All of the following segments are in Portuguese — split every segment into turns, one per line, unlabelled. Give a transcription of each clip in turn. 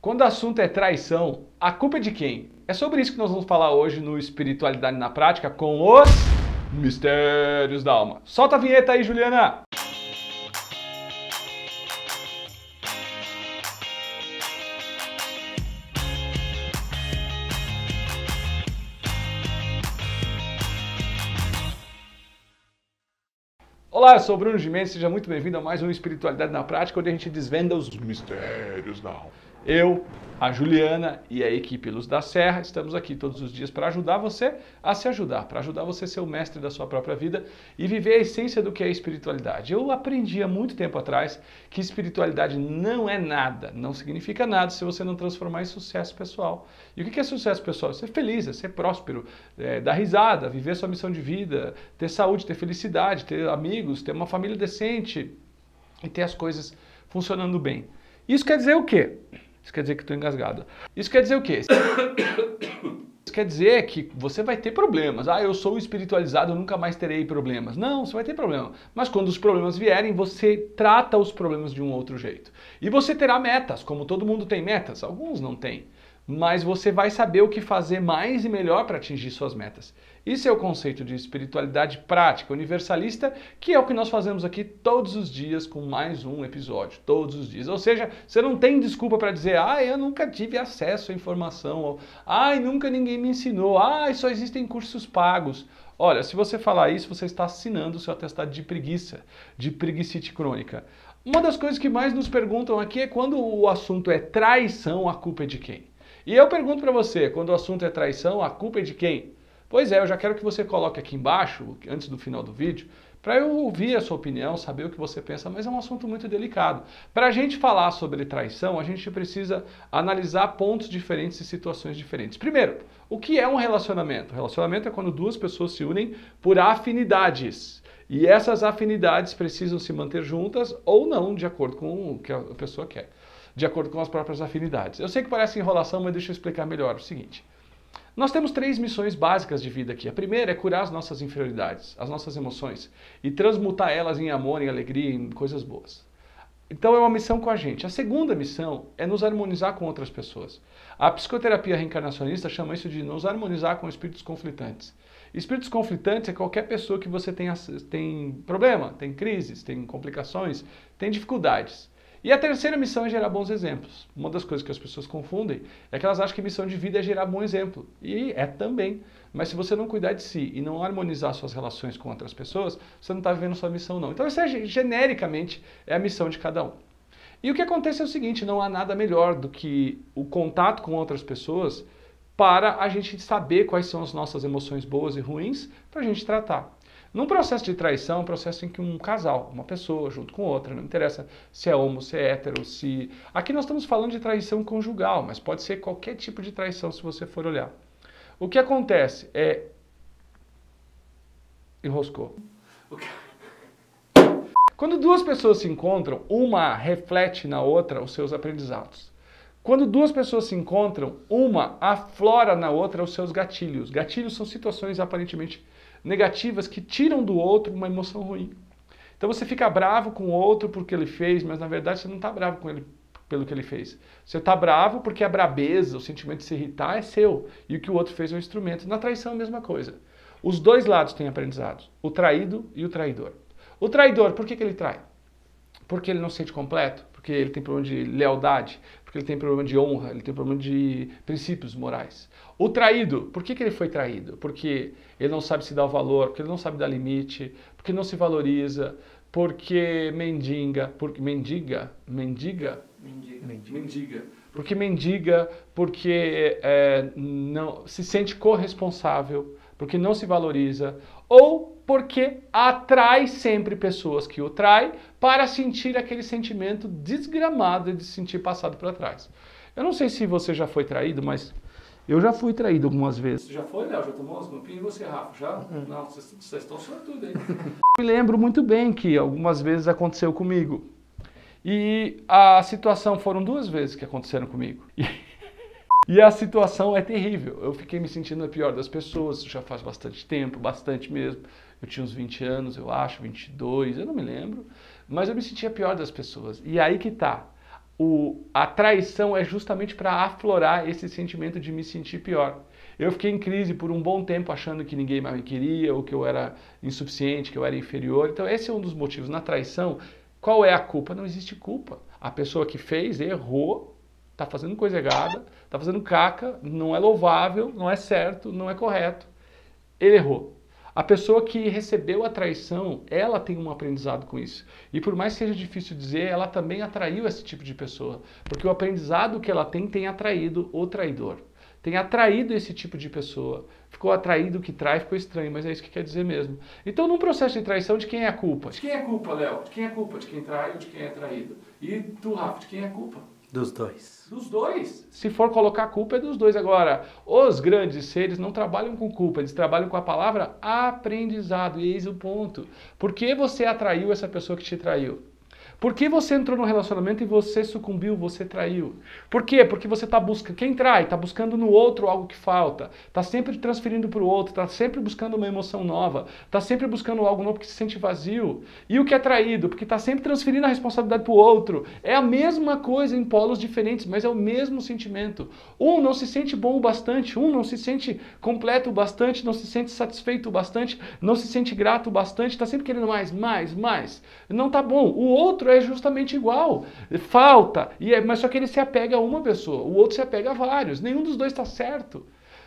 Quando o assunto é traição, a culpa é de quem? É sobre isso que nós vamos falar hoje no Espiritualidade na Prática com os Mistérios da Alma. Solta a vinheta aí, Juliana! Olá, eu sou Bruno Gimenez, seja muito bem-vindo a mais um Espiritualidade na Prática, onde a gente desvenda os mistérios da alma. Eu, a Juliana e a equipe Luz da Serra estamos aqui todos os dias para ajudar você a se ajudar, para ajudar você a ser o mestre da sua própria vida e viver a essência do que é espiritualidade. Eu aprendi há muito tempo atrás que espiritualidade não é nada, não significa nada se você não transformar em sucesso pessoal. E o que é sucesso pessoal? Ser feliz, é ser próspero, é, dar risada, viver sua missão de vida, ter saúde, ter felicidade, ter amigos, ter uma família decente e ter as coisas funcionando bem. Isso quer dizer o quê? Isso quer dizer que estou engasgado. Isso quer dizer o quê? Isso quer dizer que você vai ter problemas. Ah, eu sou espiritualizado, eu nunca mais terei problemas. Não, você vai ter problema. Mas quando os problemas vierem, você trata os problemas de um outro jeito. E você terá metas, como todo mundo tem metas. Alguns não têm mas você vai saber o que fazer mais e melhor para atingir suas metas. Isso é o conceito de espiritualidade prática, universalista, que é o que nós fazemos aqui todos os dias com mais um episódio, todos os dias. Ou seja, você não tem desculpa para dizer, ah, eu nunca tive acesso à informação, ou, ah, nunca ninguém me ensinou, ah, só existem cursos pagos. Olha, se você falar isso, você está assinando o seu atestado de preguiça, de preguicite crônica. Uma das coisas que mais nos perguntam aqui é quando o assunto é traição, a culpa é de quem? E eu pergunto para você, quando o assunto é traição, a culpa é de quem? Pois é, eu já quero que você coloque aqui embaixo, antes do final do vídeo, para eu ouvir a sua opinião, saber o que você pensa, mas é um assunto muito delicado. Para a gente falar sobre traição, a gente precisa analisar pontos diferentes e situações diferentes. Primeiro, o que é um relacionamento? Relacionamento é quando duas pessoas se unem por afinidades. E essas afinidades precisam se manter juntas ou não, de acordo com o que a pessoa quer de acordo com as próprias afinidades. Eu sei que parece enrolação, mas deixa eu explicar melhor o seguinte. Nós temos três missões básicas de vida aqui. A primeira é curar as nossas inferioridades, as nossas emoções, e transmutar elas em amor, em alegria, em coisas boas. Então é uma missão com a gente. A segunda missão é nos harmonizar com outras pessoas. A psicoterapia reencarnacionista chama isso de nos harmonizar com espíritos conflitantes. Espíritos conflitantes é qualquer pessoa que você tem, tem problema, tem crises, tem complicações, tem dificuldades. E a terceira missão é gerar bons exemplos. Uma das coisas que as pessoas confundem é que elas acham que missão de vida é gerar bom exemplo. E é também. Mas se você não cuidar de si e não harmonizar suas relações com outras pessoas, você não está vivendo sua missão não. Então isso é genericamente é a missão de cada um. E o que acontece é o seguinte, não há nada melhor do que o contato com outras pessoas para a gente saber quais são as nossas emoções boas e ruins para a gente tratar. Num processo de traição, é um processo em que um casal, uma pessoa junto com outra, não interessa se é homo, se é hétero, se. Aqui nós estamos falando de traição conjugal, mas pode ser qualquer tipo de traição se você for olhar. O que acontece é. Enroscou. Quando duas pessoas se encontram, uma reflete na outra os seus aprendizados. Quando duas pessoas se encontram, uma aflora na outra os seus gatilhos. Gatilhos são situações aparentemente negativas que tiram do outro uma emoção ruim. Então você fica bravo com o outro porque ele fez, mas na verdade você não está bravo com ele pelo que ele fez. Você está bravo porque a brabeza, o sentimento de se irritar é seu e o que o outro fez é um instrumento. Na traição é a mesma coisa. Os dois lados têm aprendizados, o traído e o traidor. O traidor, por que, que ele trai? Porque ele não se sente completo, porque ele tem problema de lealdade, porque ele tem problema de honra, ele tem problema de princípios morais. O traído, por que, que ele foi traído? Porque ele não sabe se dar o valor, porque ele não sabe dar limite, porque não se valoriza, porque mendiga, porque mendiga, mendiga, mendiga, mendiga. porque mendiga, porque é, não se sente corresponsável, porque não se valoriza, ou porque atrai sempre pessoas que o traem para sentir aquele sentimento desgramado de se sentir passado para trás. Eu não sei se você já foi traído, mas eu já fui traído algumas vezes.
Você já foi, Léo? Já tomou umas grupinhas? E você, Rafa? Já? Uhum. Não, vocês, vocês estão sortudo aí.
Me lembro muito bem que algumas vezes aconteceu comigo. E a situação foram duas vezes que aconteceram comigo. E, e a situação é terrível. Eu fiquei me sentindo a pior das pessoas, já faz bastante tempo, bastante mesmo. Eu tinha uns 20 anos, eu acho, 22, eu não me lembro. Mas eu me sentia pior das pessoas. E aí que tá. o, a traição é justamente para aflorar esse sentimento de me sentir pior. Eu fiquei em crise por um bom tempo achando que ninguém mais me queria, ou que eu era insuficiente, que eu era inferior. Então, esse é um dos motivos. Na traição, qual é a culpa? Não existe culpa. A pessoa que fez errou, está fazendo coisa errada, está fazendo caca, não é louvável, não é certo, não é correto. Ele errou. A pessoa que recebeu a traição, ela tem um aprendizado com isso. E por mais que seja difícil dizer, ela também atraiu esse tipo de pessoa. Porque o aprendizado que ela tem tem atraído o traidor. Tem atraído esse tipo de pessoa. Ficou atraído que trai, ficou estranho, mas é isso que quer dizer mesmo. Então, num processo de traição, de quem é a culpa?
De quem é a culpa, Léo? De quem é a culpa? De quem trai ou de quem é traído? E tu, Rafa, de quem é a culpa?
Dos dois.
Dos dois.
Se for colocar a culpa, é dos dois. Agora, os grandes seres não trabalham com culpa, eles trabalham com a palavra aprendizado. E eis o ponto. Por que você atraiu essa pessoa que te traiu? Por que você entrou no relacionamento e você sucumbiu, você traiu? Por quê? Porque você está buscando. Quem trai? Está buscando no outro algo que falta. Está sempre transferindo para o outro, está sempre buscando uma emoção nova, está sempre buscando algo novo porque se sente vazio. E o que é traído? Porque está sempre transferindo a responsabilidade para o outro. É a mesma coisa em polos diferentes, mas é o mesmo sentimento. Um não se sente bom o bastante, um não se sente completo o bastante, não se sente satisfeito o bastante, não se sente grato o bastante, está sempre querendo mais, mais, mais. Não está bom. O outro outro é justamente igual. Falta, e é, mas só que ele se apega a uma pessoa, o outro se apega a vários. Nenhum dos dois está certo.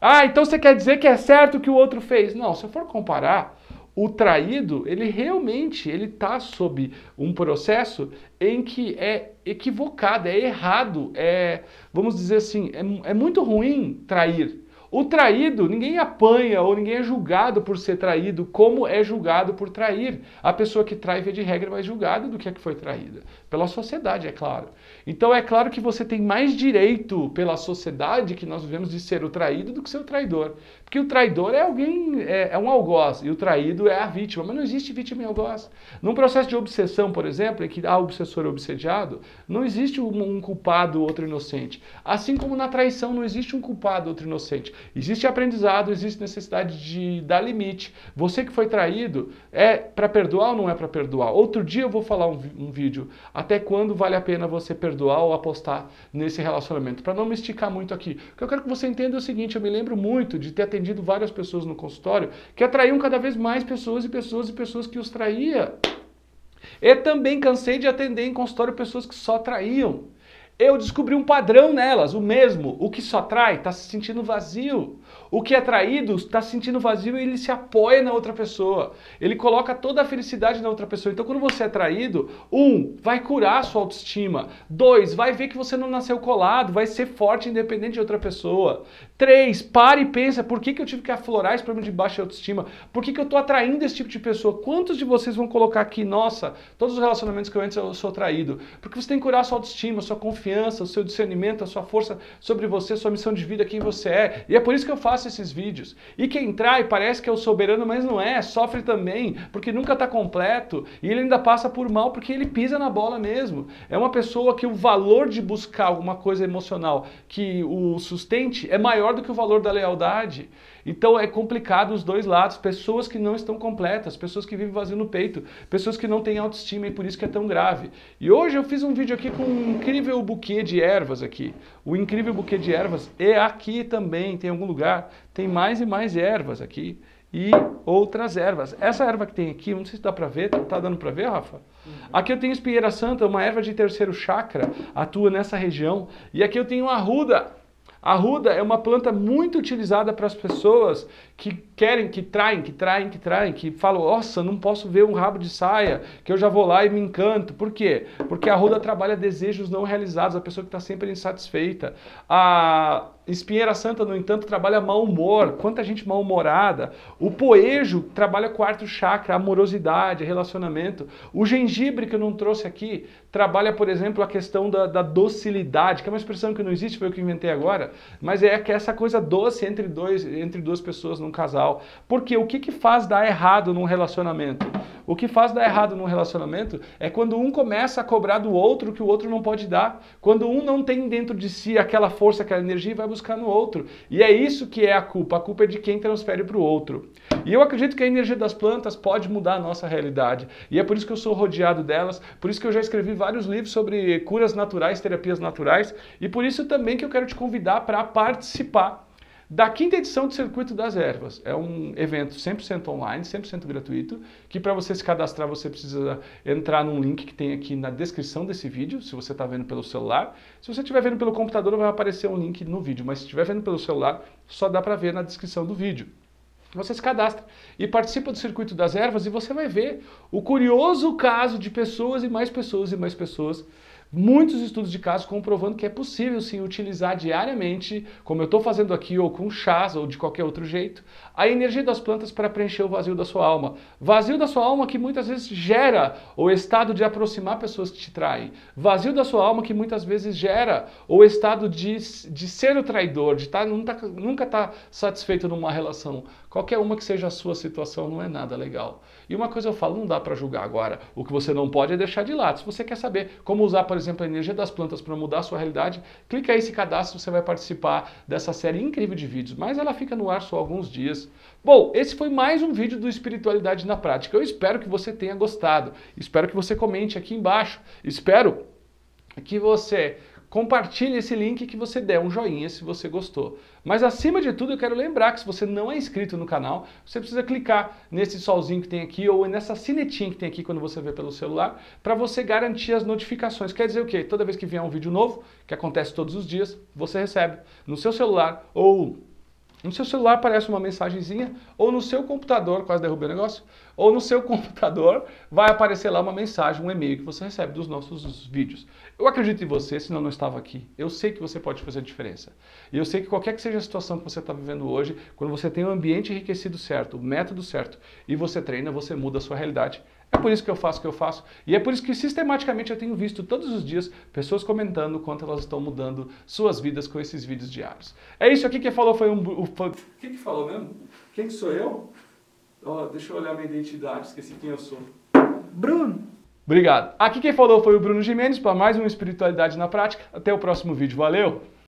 Ah, então você quer dizer que é certo o que o outro fez? Não, se eu for comparar, o traído, ele realmente ele está sob um processo em que é equivocado, é errado, é, vamos dizer assim, é, é muito ruim trair. O traído, ninguém apanha ou ninguém é julgado por ser traído, como é julgado por trair. A pessoa que trai, vê de regra, é mais julgada do que a que foi traída. Pela sociedade, é claro. Então é claro que você tem mais direito pela sociedade que nós vivemos de ser o traído do que ser o traidor. Porque o traidor é alguém, é, é um algoz, e o traído é a vítima. Mas não existe vítima e algoz. Num processo de obsessão, por exemplo, em que há obsessor obsediado, não existe um, um culpado, outro inocente. Assim como na traição não existe um culpado, outro inocente. Existe aprendizado, existe necessidade de dar limite. Você que foi traído, é para perdoar ou não é para perdoar? Outro dia eu vou falar um, um vídeo até quando vale a pena você perdoar ou apostar nesse relacionamento. Para não me esticar muito aqui. O que eu quero que você entenda é o seguinte: eu me lembro muito de ter atendido atendido várias pessoas no consultório que atraíam cada vez mais pessoas e pessoas e pessoas que os traía. Eu também cansei de atender em consultório pessoas que só traíam. Eu descobri um padrão nelas, o mesmo. O que só trai está se sentindo vazio. O que é traído está se sentindo vazio e ele se apoia na outra pessoa. Ele coloca toda a felicidade na outra pessoa. Então, quando você é traído, um, vai curar a sua autoestima. Dois, vai ver que você não nasceu colado, vai ser forte independente de outra pessoa. Três, pare e pensa, por que, que eu tive que aflorar esse problema de baixa autoestima? Por que, que eu estou atraindo esse tipo de pessoa? Quantos de vocês vão colocar aqui, nossa, todos os relacionamentos que eu antes eu sou traído? Porque você tem que curar a sua autoestima, a sua confiança, o seu discernimento, a sua força sobre você, sua missão de vida, quem você é. E é por isso que eu faço esses vídeos. E quem trai parece que é o soberano, mas não é, sofre também, porque nunca está completo. E ele ainda passa por mal porque ele pisa na bola mesmo. É uma pessoa que o valor de buscar alguma coisa emocional que o sustente é maior do que o valor da lealdade. Então é complicado os dois lados, pessoas que não estão completas, pessoas que vivem vazio no peito, pessoas que não têm autoestima e por isso que é tão grave. E hoje eu fiz um vídeo aqui com um incrível buquê de ervas aqui. O incrível buquê de ervas é aqui também, tem algum lugar, tem mais e mais ervas aqui e outras ervas. Essa erva que tem aqui, não sei se dá para ver, tá dando para ver, Rafa? Uhum. Aqui eu tenho espinheira santa, uma erva de terceiro chakra, atua nessa região. E aqui eu tenho arruda, a ruda é uma planta muito utilizada para as pessoas que querem, que traem, que traem, que traem, que falam, nossa, não posso ver um rabo de saia, que eu já vou lá e me encanto. Por quê? Porque a ruda trabalha desejos não realizados, a pessoa que está sempre insatisfeita. A espinheira santa, no entanto, trabalha mau humor, quanta gente mal-humorada. O poejo trabalha quarto chakra, amorosidade, relacionamento. O gengibre, que eu não trouxe aqui, trabalha, por exemplo, a questão da, da docilidade, que é uma expressão que não existe, foi eu que inventei agora, mas é que essa coisa doce entre, dois, entre duas pessoas num casal. Porque o que, que faz dar errado num relacionamento? O que faz dar errado num relacionamento é quando um começa a cobrar do outro que o outro não pode dar. Quando um não tem dentro de si aquela força, aquela energia e vai buscar no outro. E é isso que é a culpa. A culpa é de quem transfere para o outro. E eu acredito que a energia das plantas pode mudar a nossa realidade. E é por isso que eu sou rodeado delas, por isso que eu já escrevi vários livros sobre curas naturais, terapias naturais, e por isso também que eu quero te convidar para participar da quinta edição do Circuito das Ervas. É um evento 100% online, 100% gratuito, que para você se cadastrar você precisa entrar num link que tem aqui na descrição desse vídeo, se você está vendo pelo celular. Se você estiver vendo pelo computador vai aparecer um link no vídeo, mas se estiver vendo pelo celular só dá para ver na descrição do vídeo. Você se cadastra e participa do circuito das ervas e você vai ver o curioso caso de pessoas e mais pessoas e mais pessoas muitos estudos de casos comprovando que é possível sim utilizar diariamente, como eu estou fazendo aqui, ou com chás, ou de qualquer outro jeito, a energia das plantas para preencher o vazio da sua alma. Vazio da sua alma que muitas vezes gera o estado de aproximar pessoas que te traem. Vazio da sua alma que muitas vezes gera o estado de, de ser o traidor, de tá, nunca estar tá satisfeito numa relação. Qualquer uma que seja a sua situação não é nada legal. E uma coisa eu falo, não dá para julgar agora. O que você não pode é deixar de lado. Se você quer saber como usar, por exemplo, a energia das plantas para mudar a sua realidade, clica aí, se cadastre, você vai participar dessa série incrível de vídeos. Mas ela fica no ar só alguns dias. Bom, esse foi mais um vídeo do Espiritualidade na Prática. Eu espero que você tenha gostado. Espero que você comente aqui embaixo. Espero que você compartilhe esse link que você der um joinha se você gostou. Mas acima de tudo eu quero lembrar que se você não é inscrito no canal, você precisa clicar nesse solzinho que tem aqui ou nessa sinetinha que tem aqui quando você vê pelo celular, para você garantir as notificações. Quer dizer o quê? Toda vez que vier um vídeo novo, que acontece todos os dias, você recebe no seu celular ou no seu celular aparece uma mensagenzinha, ou no seu computador, quase derrubei o negócio, ou no seu computador vai aparecer lá uma mensagem, um e-mail que você recebe dos nossos vídeos. Eu acredito em você, senão não estava aqui. Eu sei que você pode fazer a diferença. E eu sei que qualquer que seja a situação que você está vivendo hoje, quando você tem um ambiente enriquecido certo, o método certo, e você treina, você muda a sua realidade. É por isso que eu faço o que eu faço. E é por isso que sistematicamente eu tenho visto todos os dias pessoas comentando quanto elas estão mudando suas vidas com esses vídeos diários. É isso aqui que falou foi um. O
que, que falou mesmo? Quem que sou eu? Oh, deixa eu olhar minha identidade, esqueci quem eu sou.
Bruno! Obrigado. Aqui quem falou foi o Bruno Jimenez para mais uma Espiritualidade na Prática. Até o próximo vídeo. Valeu!